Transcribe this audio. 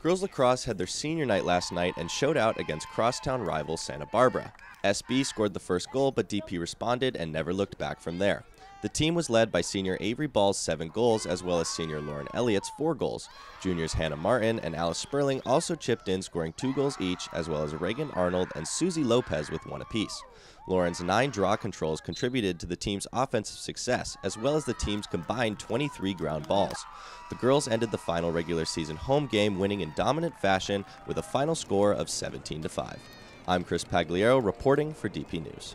Girls lacrosse had their senior night last night and showed out against crosstown rival Santa Barbara. SB scored the first goal, but DP responded and never looked back from there. The team was led by senior Avery Ball's seven goals, as well as senior Lauren Elliott's four goals. Juniors Hannah Martin and Alice Sperling also chipped in, scoring two goals each, as well as Reagan Arnold and Susie Lopez with one apiece. Lauren's nine draw controls contributed to the team's offensive success, as well as the team's combined 23 ground balls. The girls ended the final regular season home game winning in dominant fashion with a final score of 17 5. I'm Chris Pagliaro reporting for DP News.